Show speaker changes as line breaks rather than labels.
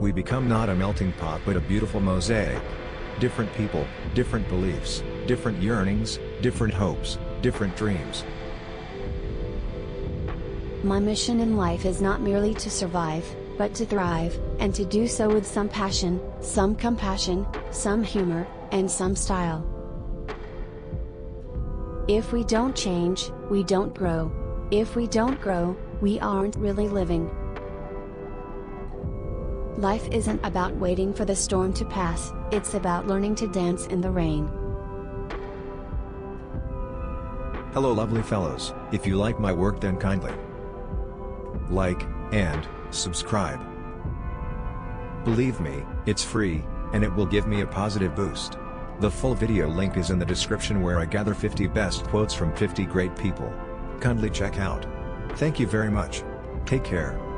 We become not a melting pot but a beautiful mosaic. Different people, different beliefs, different yearnings, different hopes, different dreams.
My mission in life is not merely to survive, but to thrive, and to do so with some passion, some compassion, some humor, and some style. If we don't change, we don't grow. If we don't grow, we aren't really living. Life isn't about waiting for the storm to pass, it's about learning to dance in the rain.
Hello lovely fellows, if you like my work then kindly like, and subscribe. Believe me, it's free, and it will give me a positive boost. The full video link is in the description where I gather 50 best quotes from 50 great people. Kindly check out. Thank you very much. Take care.